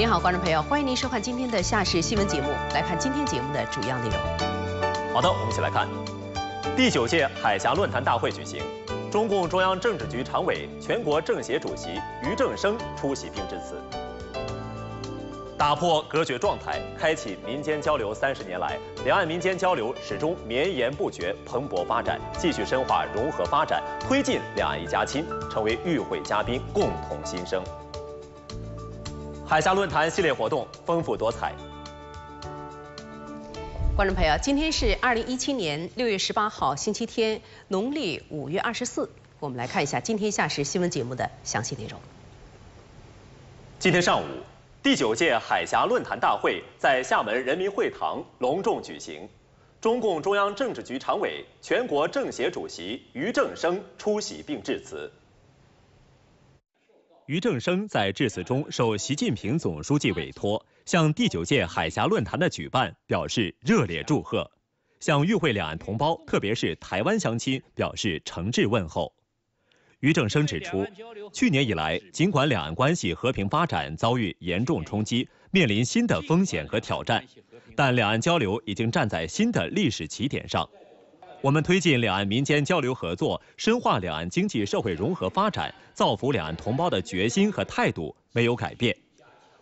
您好，观众朋友，欢迎您收看今天的夏市新闻节目。来看今天节目的主要内容。好的，我们一起来看，第九届海峡论坛大会举行，中共中央政治局常委、全国政协主席俞正声出席并致辞。打破隔绝状态，开启民间交流三十年来，两岸民间交流始终绵延不绝、蓬勃发展，继续深化融合发展，推进两岸一家亲，成为与会嘉宾共同心声。海峡论坛系列活动丰富多彩。观众朋友，今天是二零一七年六月十八号，星期天，农历五月二十四。我们来看一下今天下时新闻节目的详细内容。今天上午。第九届海峡论坛大会在厦门人民会堂隆重举行，中共中央政治局常委、全国政协主席俞正声出席并致辞。俞正声在致辞中受习近平总书记委托，向第九届海峡论坛的举办表示热烈祝贺，向与会两岸同胞，特别是台湾乡亲表示诚挚问候。俞正声指出，去年以来，尽管两岸关系和平发展遭遇严重冲击，面临新的风险和挑战，但两岸交流已经站在新的历史起点上。我们推进两岸民间交流合作，深化两岸经济社会融合发展，造福两岸同胞的决心和态度没有改变。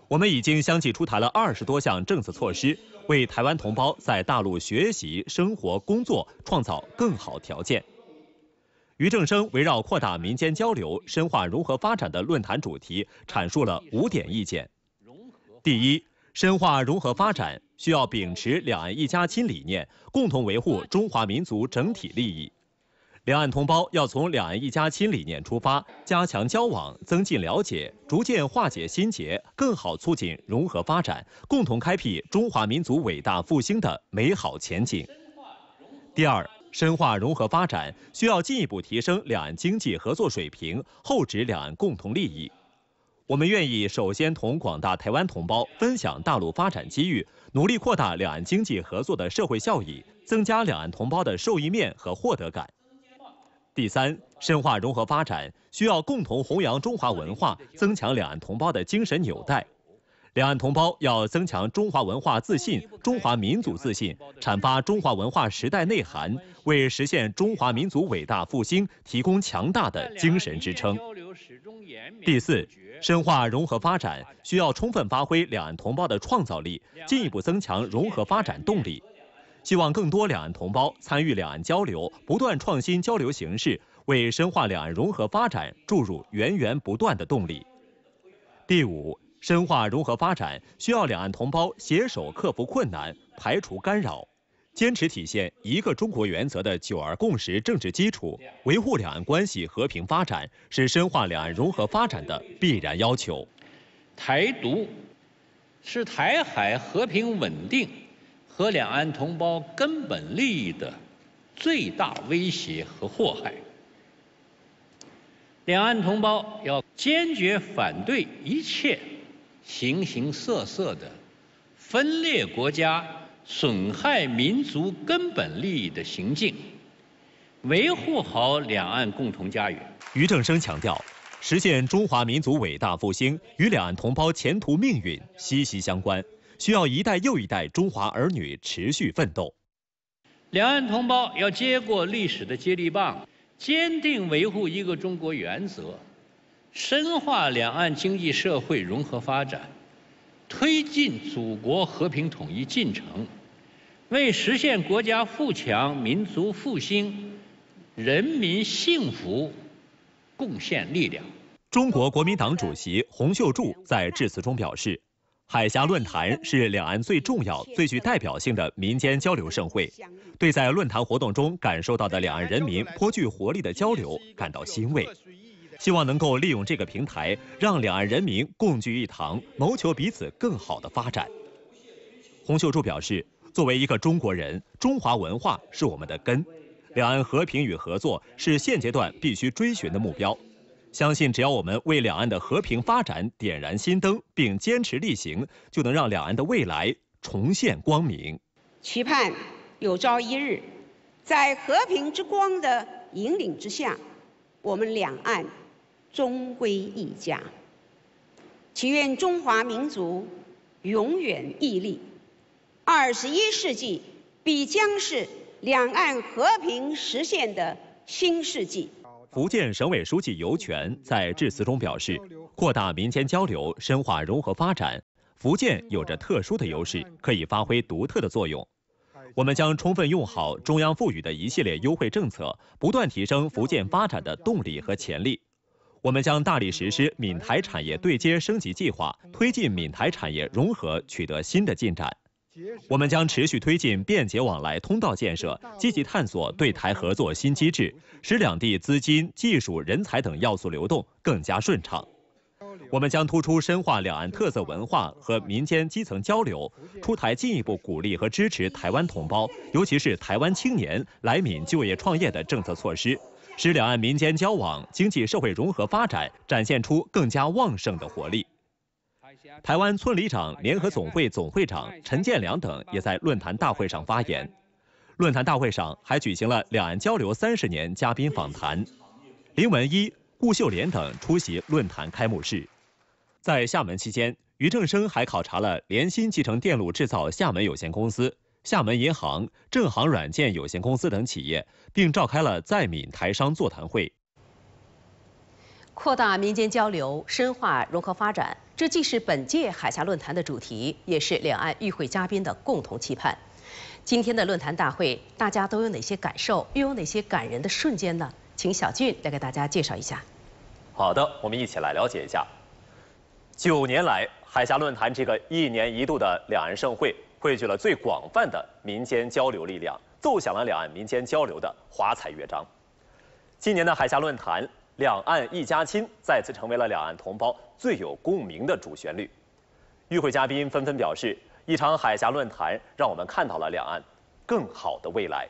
我们已经相继出台了二十多项政策措施，为台湾同胞在大陆学习、生活、工作创造更好条件。俞正声围绕扩大民间交流、深化融合发展的论坛主题，阐述了五点意见。第一，深化融合发展需要秉持两岸一家亲理念，共同维护中华民族整体利益。两岸同胞要从两岸一家亲理念出发，加强交往，增进了解，逐渐化解心结，更好促进融合发展，共同开辟中华民族伟大复兴的美好前景。第二。深化融合发展需要进一步提升两岸经济合作水平，厚植两岸共同利益。我们愿意首先同广大台湾同胞分享大陆发展机遇，努力扩大两岸经济合作的社会效益，增加两岸同胞的受益面和获得感。第三，深化融合发展需要共同弘扬中华文化，增强两岸同胞的精神纽带。两岸同胞要增强中华文化自信、中华民族自信，阐发中华文化时代内涵，为实现中华民族伟大复兴提供强大的精神支撑。第四，深化融合发展需要充分发挥两岸同胞的创造力，进一步增强融合发展动力。希望更多两岸同胞参与两岸交流，不断创新交流形式，为深化两岸融合发展注入源源不断的动力。第五。深化融合发展需要两岸同胞携手克服困难、排除干扰，坚持体现一个中国原则的“九二共识”政治基础，维护两岸关系和平发展，是深化两岸融合发展的必然要求。台独是台海和平稳定和两岸同胞根本利益的最大威胁和祸害，两岸同胞要坚决反对一切。形形色色的分裂国家、损害民族根本利益的行径，维护好两岸共同家园。俞正声强调，实现中华民族伟大复兴与两岸同胞前途命运息息相关，需要一代又一代中华儿女持续奋斗。两岸同胞要接过历史的接力棒，坚定维护一个中国原则。深化两岸经济社会融合发展，推进祖国和平统一进程，为实现国家富强、民族复兴、人民幸福贡献力量。中国国民党主席洪秀柱在致辞中表示：“海峡论坛是两岸最重要、最具代表性的民间交流盛会，对在论坛活动中感受到的两岸人民颇具活力的交流感到欣慰。”希望能够利用这个平台，让两岸人民共聚一堂，谋求彼此更好的发展。洪秀柱表示，作为一个中国人，中华文化是我们的根，两岸和平与合作是现阶段必须追寻的目标。相信只要我们为两岸的和平发展点燃心灯，并坚持力行，就能让两岸的未来重现光明。期盼有朝一日，在和平之光的引领之下，我们两岸。终归一家。祈愿中华民族永远屹立。二十一世纪必将是两岸和平实现的新世纪。福建省委书记尤权在致辞中表示，扩大民间交流，深化融合发展，福建有着特殊的优势，可以发挥独特的作用。我们将充分用好中央赋予的一系列优惠政策，不断提升福建发展的动力和潜力。我们将大力实施闽台产业对接升级计划，推进闽台产业融合取得新的进展。我们将持续推进便捷往来通道建设，积极探索对台合作新机制，使两地资金、技术、人才等要素流动更加顺畅。我们将突出深化两岸特色文化和民间基层交流，出台进一步鼓励和支持台湾同胞，尤其是台湾青年来闽就业创业的政策措施，使两岸民间交往、经济社会融合发展展现出更加旺盛的活力。台湾村里长联合总会总会长陈建良等也在论坛大会上发言。论坛大会上还举行了两岸交流三十年嘉宾访谈，林文一、顾秀莲等出席论坛开幕式。在厦门期间，于正声还考察了联鑫集成电路制造厦门有限公司、厦门银行、正航软件有限公司等企业，并召开了在闽台商座谈会。扩大民间交流，深化融合发展，这既是本届海峡论坛的主题，也是两岸与会嘉宾的共同期盼。今天的论坛大会，大家都有哪些感受？又有哪些感人的瞬间呢？请小俊来给大家介绍一下。好的，我们一起来了解一下。九年来，海峡论坛这个一年一度的两岸盛会，汇聚了最广泛的民间交流力量，奏响了两岸民间交流的华彩乐章。今年的海峡论坛。两岸一家亲再次成为了两岸同胞最有共鸣的主旋律。与会嘉宾纷纷表示，一场海峡论坛让我们看到了两岸更好的未来。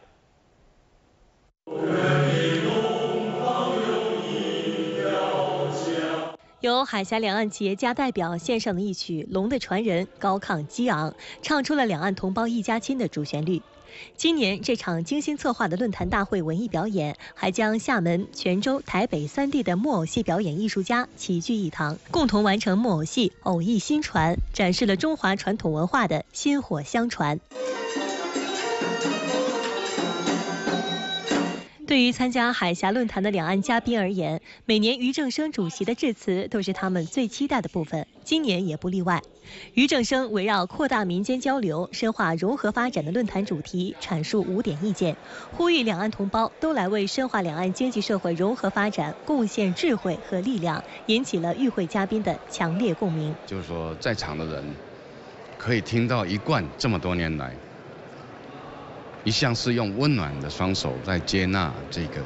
由海峡两岸企业家代表献上的一曲《龙的传人》，高亢激昂，唱出了两岸同胞一家亲的主旋律。今年这场精心策划的论坛大会文艺表演，还将厦门、泉州、台北三地的木偶戏表演艺术家齐聚一堂，共同完成木偶戏《偶艺新传》，展示了中华传统文化的薪火相传。对于参加海峡论坛的两岸嘉宾而言，每年俞正声主席的致辞都是他们最期待的部分，今年也不例外。俞正声围绕扩大民间交流、深化融合发展的论坛主题阐述五点意见，呼吁两岸同胞都来为深化两岸经济社会融合发展贡献智慧和力量，引起了与会嘉宾的强烈共鸣。就是说，在场的人可以听到一贯这么多年来。一向是用温暖的双手在接纳这个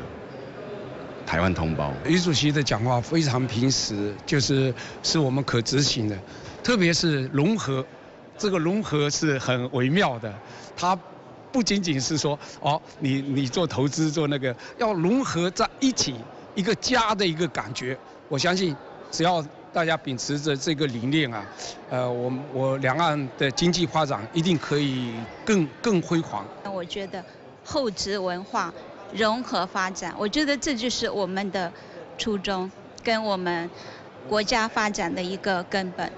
台湾同胞。余主席的讲话非常平实，就是是我们可执行的，特别是融合，这个融合是很微妙的。它不仅仅是说哦，你你做投资做那个，要融合在一起，一个家的一个感觉。我相信，只要。大家秉持着这个理念啊，呃，我我两岸的经济发展一定可以更更辉煌。那我觉得厚植文化融合发展，我觉得这就是我们的初衷，跟我们国家发展的一个根本。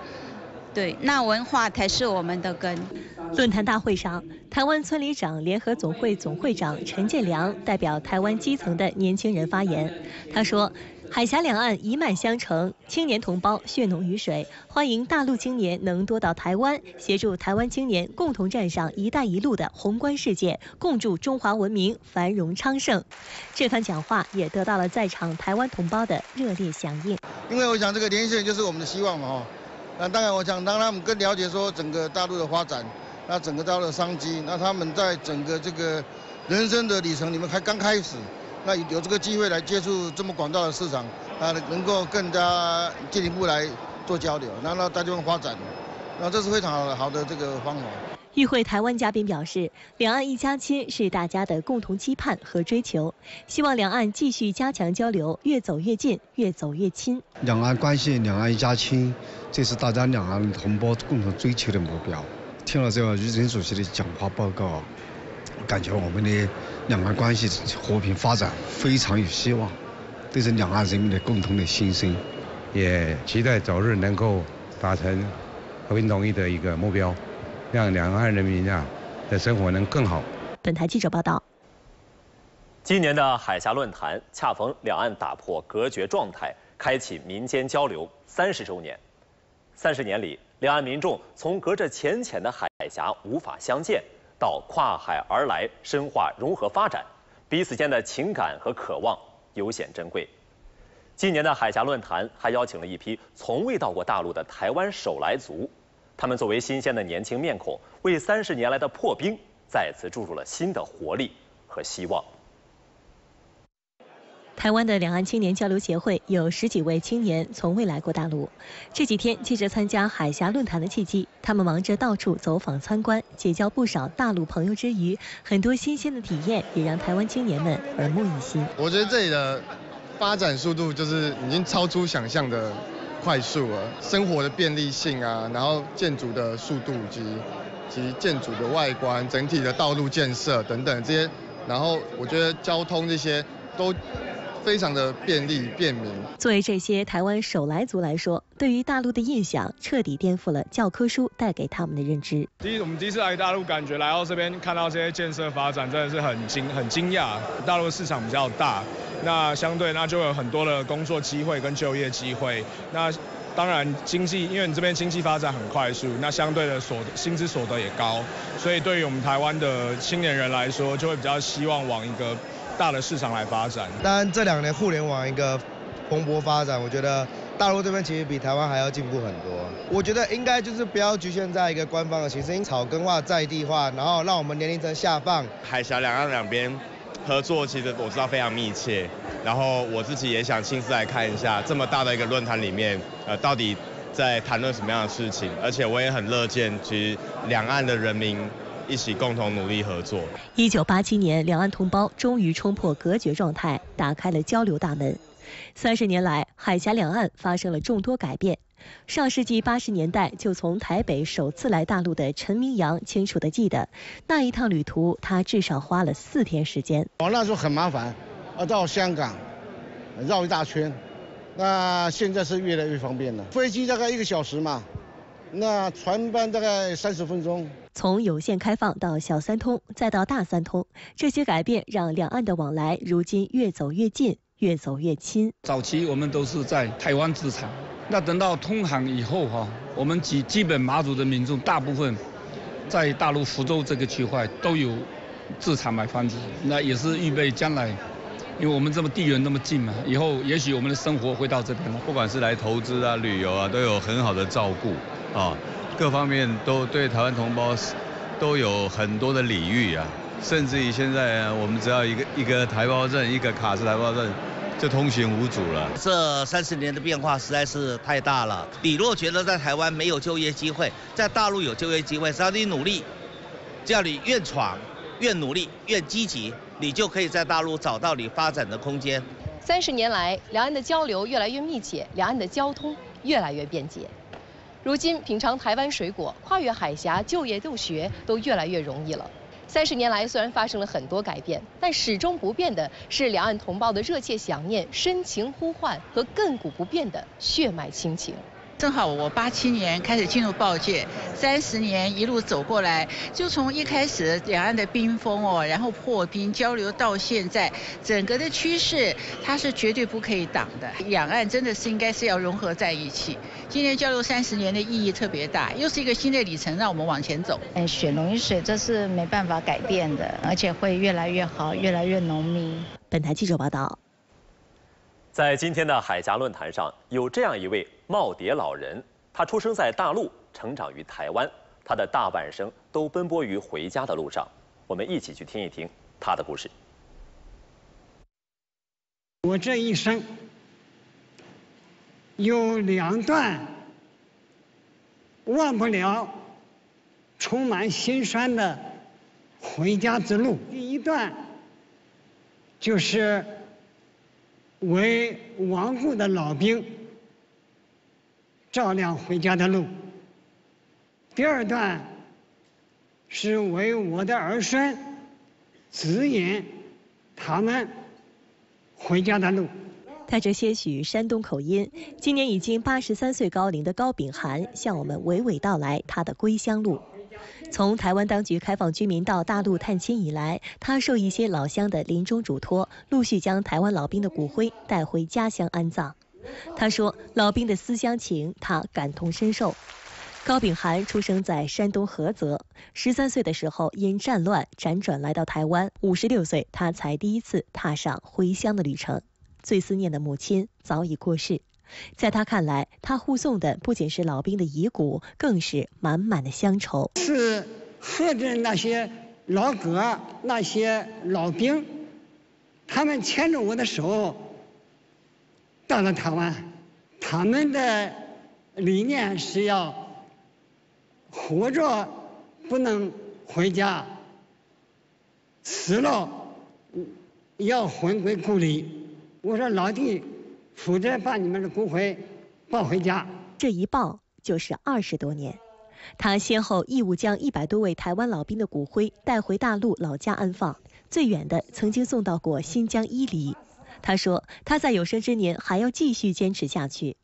对，那文化才是我们的根。论坛大会上，台湾村里长联合总会总会长陈建良代表台湾基层的年轻人发言，他说。海峡两岸一脉相承，青年同胞血浓于水，欢迎大陆青年能多到台湾，协助台湾青年共同站上“一带一路”的宏观世界，共筑中华文明繁荣昌盛。这番讲话也得到了在场台湾同胞的热烈响应。因为我想，这个连线就是我们的希望嘛，哈。那当然，我想让他们更了解说整个大陆的发展，那整个大陆的商机，那他们在整个这个人生的里程里面还刚开始。那有这个机会来接触这么广大的市场，啊，能够更加进一步来做交流，然后大家发展，那这是非常好的好的这个方法。与会台湾嘉宾表示，两岸一家亲是大家的共同期盼和追求，希望两岸继续加强交流，越走越近，越走越亲。两岸关系，两岸一家亲，这是大家两岸同胞共同追求的目标。听了这个余正主席的讲话报告。感觉我们的两岸关系和平发展非常有希望，这是两岸人民的共同的心声，也期待早日能够达成和平统一的一个目标，让两岸人民啊的生活能更好。本台记者报道。今年的海峡论坛恰逢两岸打破隔绝状态，开启民间交流三十周年。三十年里，两岸民众从隔着浅浅的海峡无法相见，到跨海而来深化融合发展，彼此间的情感和渴望尤显珍贵。今年的海峡论坛还邀请了一批从未到过大陆的台湾手来族，他们作为新鲜的年轻面孔，为三十年来的破冰再次注入了新的活力和希望。台湾的两岸青年交流协会有十几位青年从未来过大陆。这几天，借着参加海峡论坛的契机，他们忙着到处走访参观，结交不少大陆朋友之余，很多新鲜的体验也让台湾青年们耳目一新。我觉得这里的发展速度就是已经超出想象的快速了，生活的便利性啊，然后建筑的速度及及建筑的外观、整体的道路建设等等这些，然后我觉得交通这些都。非常的便利便民。作为这些台湾手来族来说，对于大陆的印象彻底颠覆了教科书带给他们的认知。第一，我们第一次来大陆，感觉来到这边看到这些建设发展，真的是很惊很惊讶。大陆市场比较大，那相对那就有很多的工作机会跟就业机会。那当然经济，因为你这边经济发展很快速，那相对的所薪资所得也高，所以对于我们台湾的青年人来说，就会比较希望往一个。大的市场来发展。当然，这两年互联网一个蓬勃发展，我觉得大陆这边其实比台湾还要进步很多。我觉得应该就是不要局限在一个官方的形式，草根化、在地化，然后让我们年龄层下放。海峡两岸两边合作，其实我知道非常密切。然后我自己也想亲自来看一下这么大的一个论坛里面，呃，到底在谈论什么样的事情。而且我也很乐见，其实两岸的人民。一起共同努力合作。一九八七年，两岸同胞终于冲破隔绝状态，打开了交流大门。三十年来，海峡两岸发生了众多改变。上世纪八十年代就从台北首次来大陆的陈明阳清楚地记得，那一趟旅途他至少花了四天时间。我那时候很麻烦，要到香港绕一大圈，那现在是越来越方便了。飞机大概一个小时嘛，那船班大概三十分钟。从有限开放到小三通，再到大三通，这些改变让两岸的往来如今越走越近，越走越亲。早期我们都是在台湾自产，那等到通航以后哈，我们基基本马祖的民众大部分在大陆福州这个区块都有自产买房子，那也是预备将来，因为我们这么地缘那么近嘛，以后也许我们的生活会到这边了。不管是来投资啊、旅游啊，都有很好的照顾啊。各方面都对台湾同胞都有很多的礼遇啊，甚至于现在我们只要一个一个台胞证，一个卡式台胞证，就通行无阻了。这三十年的变化实在是太大了。你若觉得在台湾没有就业机会，在大陆有就业机会，只要你努力，只要你愿闯、愿努力、愿积极，你就可以在大陆找到你发展的空间。三十年来，两岸的交流越来越密切，两岸的交通越来越便捷。如今品尝台湾水果、跨越海峡、就业就学都越来越容易了。三十年来，虽然发生了很多改变，但始终不变的是两岸同胞的热切想念、深情呼唤和亘古不变的血脉亲情。正好我八七年开始进入报界，三十年一路走过来，就从一开始两岸的冰封哦，然后破冰交流到现在，整个的趋势它是绝对不可以挡的。两岸真的是应该是要融合在一起。今年交流三十年的意义特别大，又是一个新的里程，让我们往前走。哎，血浓于水，这是没办法改变的，而且会越来越好，越来越浓密。本台记者报道。在今天的海峡论坛上，有这样一位耄耋老人，他出生在大陆，成长于台湾，他的大半生都奔波于回家的路上。我们一起去听一听他的故事。我这一生有两段忘不了、充满心酸的回家之路。第一段就是。为亡故的老兵照亮回家的路。第二段是为我的儿孙指引他们回家的路。带着些许山东口音，今年已经八十三岁高龄的高秉涵向我们娓娓道来他的归乡路。从台湾当局开放居民到大陆探亲以来，他受一些老乡的临终嘱托，陆续将台湾老兵的骨灰带回家乡安葬。他说：“老兵的思乡情，他感同身受。”高秉涵出生在山东菏泽，十三岁的时候因战乱辗转来到台湾，五十六岁他才第一次踏上回乡的旅程。最思念的母亲早已过世。在他看来，他护送的不仅是老兵的遗骨，更是满满的乡愁。是贺着那些老哥、那些老兵，他们牵着我的手到了台湾，他们的理念是要活着不能回家，死了要魂归故里。我说老弟。负责把你们的骨灰抱回家，这一抱就是二十多年。他先后义务将一百多位台湾老兵的骨灰带回大陆老家安放，最远的曾经送到过新疆伊犁。他说他在有生之年还要继续坚持下去。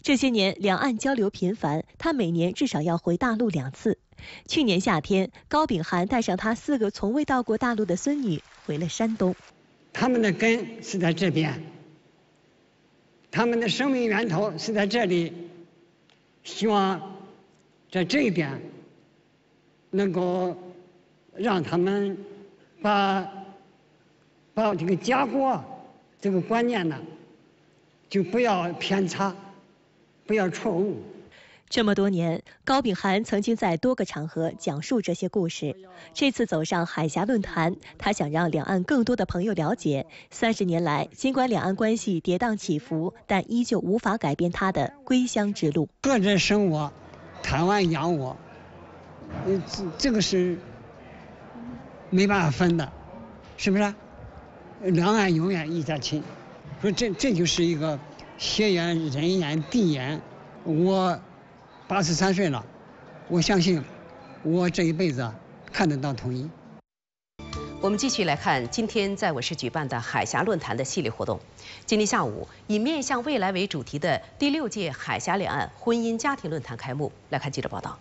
这些年两岸交流频繁，他每年至少要回大陆两次。去年夏天，高秉涵带上他四个从未到过大陆的孙女回了山东。他们的根是在这边。他们的生命源头是在这里，希望在这一点能够让他们把把这个家国这个观念呢，就不要偏差，不要错误。这么多年，高秉涵曾经在多个场合讲述这些故事。这次走上海峡论坛，他想让两岸更多的朋友了解，三十年来，尽管两岸关系跌宕起伏，但依旧无法改变他的归乡之路。个人生我，台湾养我，这这个是没办法分的，是不是？两岸永远一家亲。说这这就是一个血缘、人缘、地缘，我。八十三岁了，我相信我这一辈子看得到统一。我们继续来看今天在我市举办的海峡论坛的系列活动。今天下午以“面向未来”为主题的第六届海峡两岸婚姻家庭论坛开幕。来看记者报道。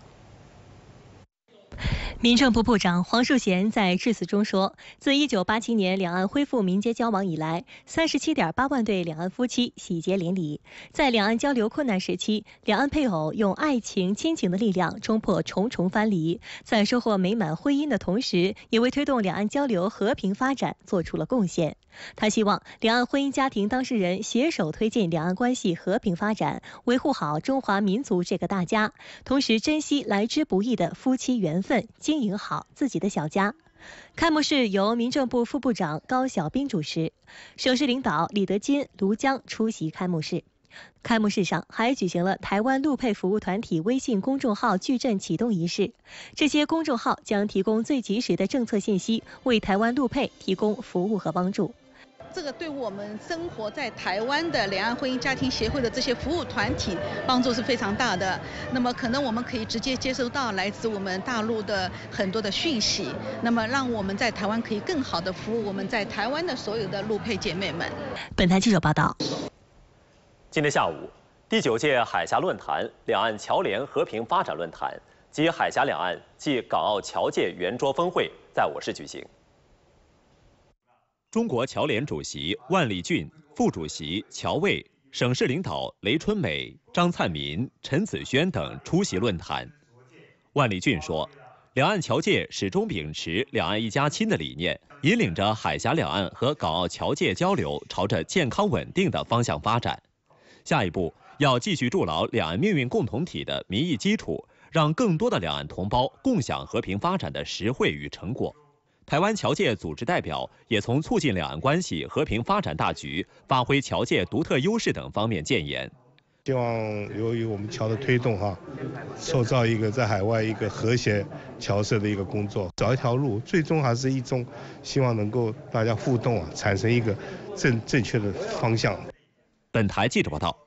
民政部部长黄树贤在致辞中说，自1987年两岸恢复民间交往以来，37.8万对两岸夫妻喜结连理。在两岸交流困难时期，两岸配偶用爱情、亲情的力量冲破重重藩篱，在收获美满婚姻的同时，也为推动两岸交流和平发展做出了贡献。他希望两岸婚姻家庭当事人携手推进两岸关系和平发展，维护好中华民族这个大家，同时珍惜来之不易的夫妻缘分，经营好自己的小家。开幕式由民政部副部长高晓兵主持，省市领导李德金、卢江出席开幕式。开幕式上还举行了台湾陆配服务团体微信公众号矩阵启动仪式，这些公众号将提供最及时的政策信息，为台湾陆配提供服务和帮助。这个对我们生活在台湾的两岸婚姻家庭协会的这些服务团体帮助是非常大的。那么可能我们可以直接接收到来自我们大陆的很多的讯息，那么让我们在台湾可以更好的服务我们在台湾的所有的陆配姐妹们。本台记者报道。今天下午，第九届海峡论坛、两岸侨联和平发展论坛及海峡两岸暨港澳侨界圆桌峰会在我市举行。中国侨联主席万立俊、副主席乔卫、省市领导雷春美、张灿民、陈子轩等出席论坛。万立俊说：“两岸侨界始终秉持‘两岸一家亲’的理念，引领着海峡两岸和港澳侨界交流朝着健康稳定的方向发展。下一步要继续筑牢两岸命运共同体的民意基础，让更多的两岸同胞共享和平发展的实惠与成果。”台湾侨界组织代表也从促进两岸关系和平发展大局、发挥侨界独特优势等方面建言。希望由于我们侨的推动，哈，塑造一个在海外一个和谐侨社的一个工作，找一条路，最终还是一种希望能够大家互动啊，产生一个正正确的方向。本台记者报道。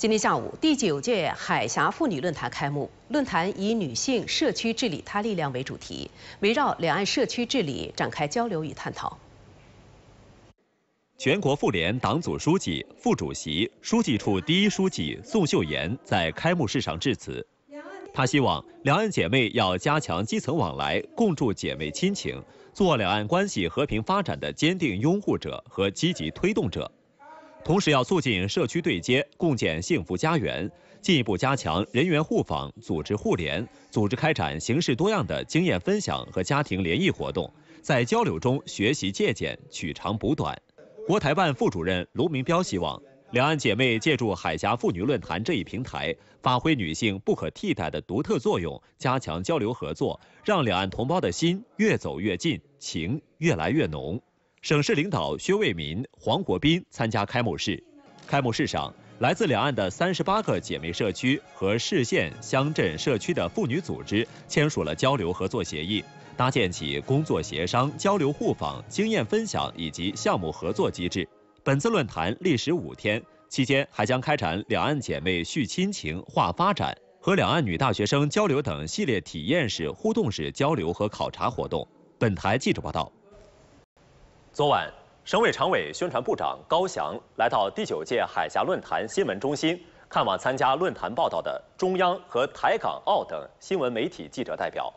今天下午，第九届海峡妇女论坛开幕。论坛以“女性社区治理她力量”为主题，围绕两岸社区治理展开交流与探讨。全国妇联党组书记、副主席、书记处第一书记宋秀妍在开幕式上致辞。她希望两岸姐妹要加强基层往来，共筑姐妹亲情，做两岸关系和平发展的坚定拥护者和积极推动者。同时，要促进社区对接，共建幸福家园，进一步加强人员互访、组织互联，组织开展形式多样的经验分享和家庭联谊活动。在交流中学习借鉴，取长补短。国台办副主任卢明彪希望，两岸姐妹借助海峡妇女论坛这一平台，发挥女性不可替代的独特作用，加强交流合作，让两岸同胞的心越走越近，情越来越浓。省市领导薛卫民、黄国斌参加开幕式。开幕式上，来自两岸的三十八个姐妹社区和市县、乡镇、社区的妇女组织签署了交流合作协议。搭建起工作协商、交流互访、经验分享以及项目合作机制。本次论坛历时五天，期间还将开展两岸姐妹续亲情、话发展和两岸女大学生交流等系列体验式、互动式交流和考察活动。本台记者报道。昨晚，省委常委、宣传部长高翔来到第九届海峡论坛新闻中心，看望参加论坛报道的中央和台港澳等新闻媒体记者代表。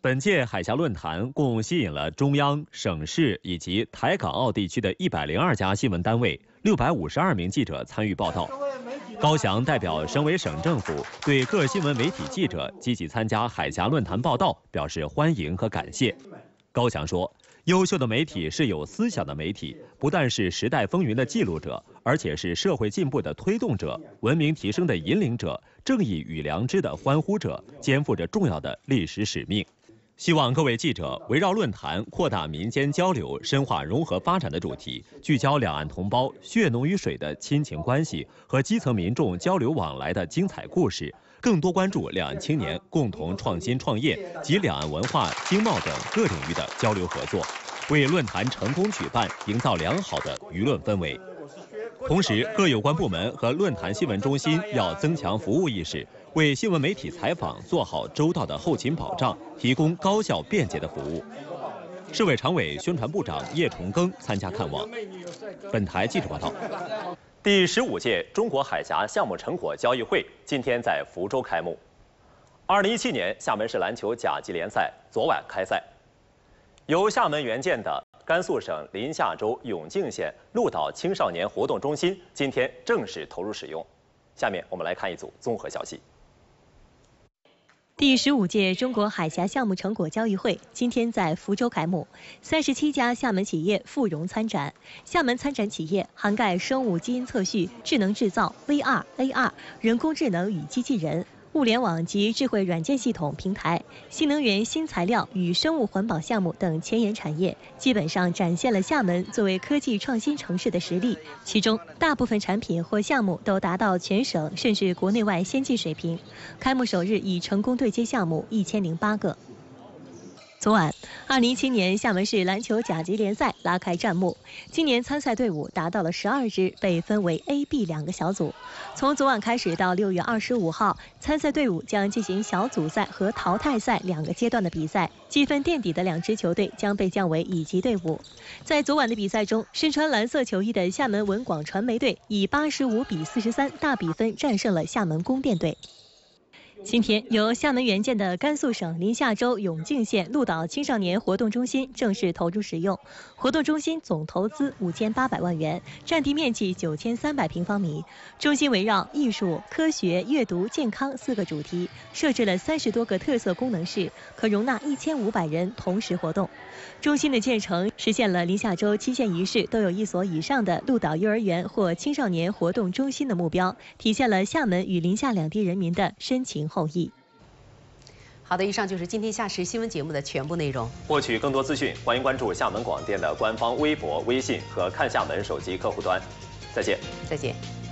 本届海峡论坛共吸引了中央、省市以及台港澳地区的一百零二家新闻单位、六百五十二名记者参与报道。高翔代表省委省政府对各新闻媒体记者积极参加海峡论坛报道表示欢迎和感谢。高翔说：“优秀的媒体是有思想的媒体，不但是时代风云的记录者，而且是社会进步的推动者、文明提升的引领者、正义与良知的欢呼者，肩负着重要的历史使命。”希望各位记者围绕论坛扩大民间交流、深化融合发展的主题，聚焦两岸同胞血浓于水的亲情关系和基层民众交流往来的精彩故事，更多关注两岸青年共同创新创业及两岸文化、经贸等各领域的交流合作，为论坛成功举办营造良好的舆论氛围。同时，各有关部门和论坛新闻中心要增强服务意识。为新闻媒体采访做好周到的后勤保障，提供高效便捷的服务。市委常委、宣传部长叶崇庚参加看望。本台记者报道：第十五届中国海峡项目成果交易会今天在福州开幕。二零一七年厦门市篮球甲级联赛昨晚开赛，由厦门援建的甘肃省临夏州永靖县鹿岛青少年活动中心今天正式投入使用。下面我们来看一组综合消息。第十五届中国海峡项目成果交易会今天在福州开幕，三十七家厦门企业赴蓉参展。厦门参展企业涵盖生物基因测序、智能制造、VR、AR、人工智能与机器人。物联网及智慧软件系统平台、新能源新材料与生物环保项目等前沿产业，基本上展现了厦门作为科技创新城市的实力。其中，大部分产品或项目都达到全省甚至国内外先进水平。开幕首日已成功对接项目一千零八个。昨晚，2017年厦门市篮球甲级联赛拉开战幕。今年参赛队伍达到了十二支，被分为 A、B 两个小组。从昨晚开始到6月25号，参赛队伍将进行小组赛和淘汰赛两个阶段的比赛。积分垫底的两支球队将被降为乙级队伍。在昨晚的比赛中，身穿蓝色球衣的厦门文广传媒队以85比43大比分战胜了厦门供电队。今天，由厦门援建的甘肃省临夏州永靖县鹿岛青少年活动中心正式投入使用。活动中心总投资五千八百万元，占地面积九千三百平方米。中心围绕艺术、科学、阅读、健康四个主题，设置了三十多个特色功能室，可容纳一千五百人同时活动。中心的建成实现了临夏州七县一市都有一所以上的鹿岛幼儿园或青少年活动中心的目标，体现了厦门与临夏两地人民的深情后裔。好的，以上就是今天夏时新闻节目的全部内容。获取更多资讯，欢迎关注厦门广电的官方微博、微信和看厦门手机客户端。再见，再见。